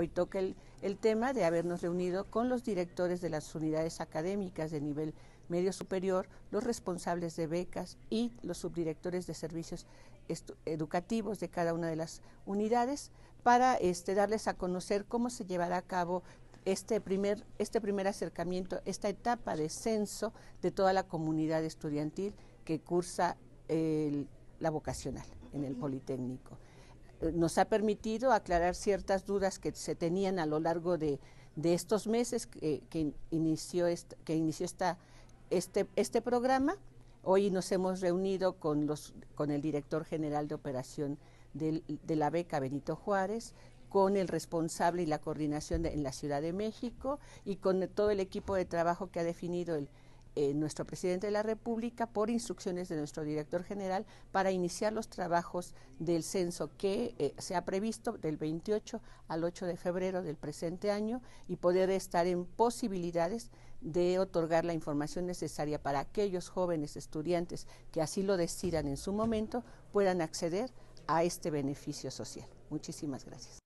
hoy toca el, el tema de habernos reunido con los directores de las unidades académicas de nivel medio superior, los responsables de becas y los subdirectores de servicios educativos de cada una de las unidades para este, darles a conocer cómo se llevará a cabo este primer, este primer acercamiento, esta etapa de censo de toda la comunidad estudiantil que cursa la vocacional en el Politécnico. Nos ha permitido aclarar ciertas dudas que se tenían a lo largo de, estos meses que, inició, que inició esta, este, este programa. Hoy nos hemos reunido con, los, con el director general de operación de la beca Benito Juárez, con el responsable y la coordinación en la Ciudad de México y con todo el equipo de trabajo que ha definido el, eh, nuestro presidente de la República por instrucciones de nuestro director general para iniciar los trabajos del censo que eh, se ha previsto del 28 al 8 de febrero del presente año y poder estar en posibilidades de otorgar la información necesaria para aquellos jóvenes estudiantes que así lo decidan en su momento puedan acceder a este beneficio social. Muchísimas gracias.